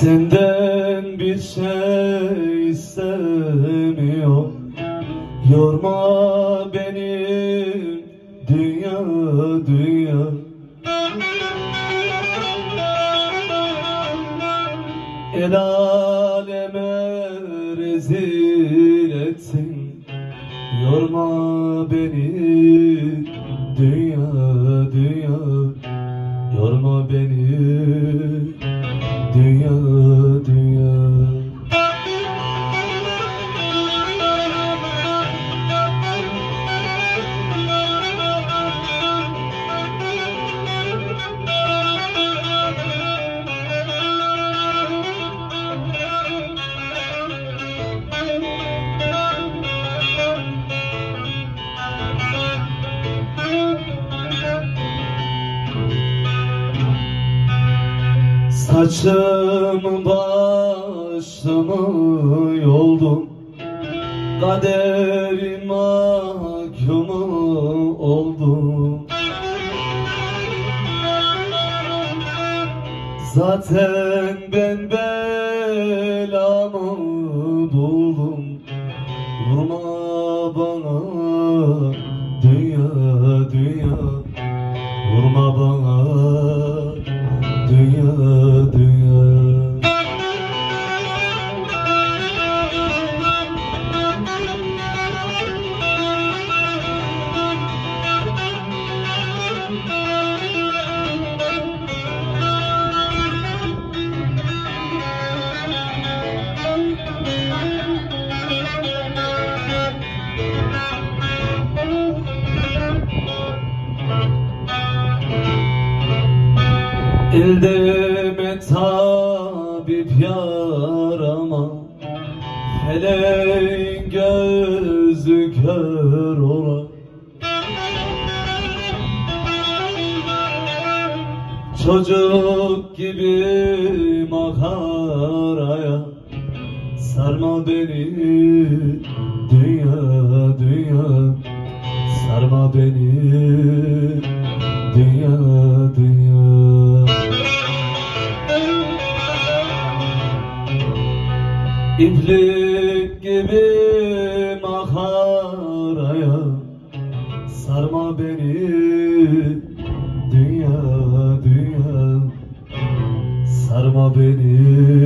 Senden bir şey istemiyorum. Yorma beni dünya dünya. El aleme rezil etsin. Yorma beni dünya dünya Saçım başımı yoldum Kaderin mahkumu oldum Zaten ben belamı buldum. Vurma bana dünya dünya. Vurma bana dünya dünya Elde metabip yarama. Feleğin gözü kör ola. Çocuk gibi makaraya Sarma beni dünya dünya. Sarma beni dünya İplik gibi makaraya Sarma beni dünya dünya. Sarma beni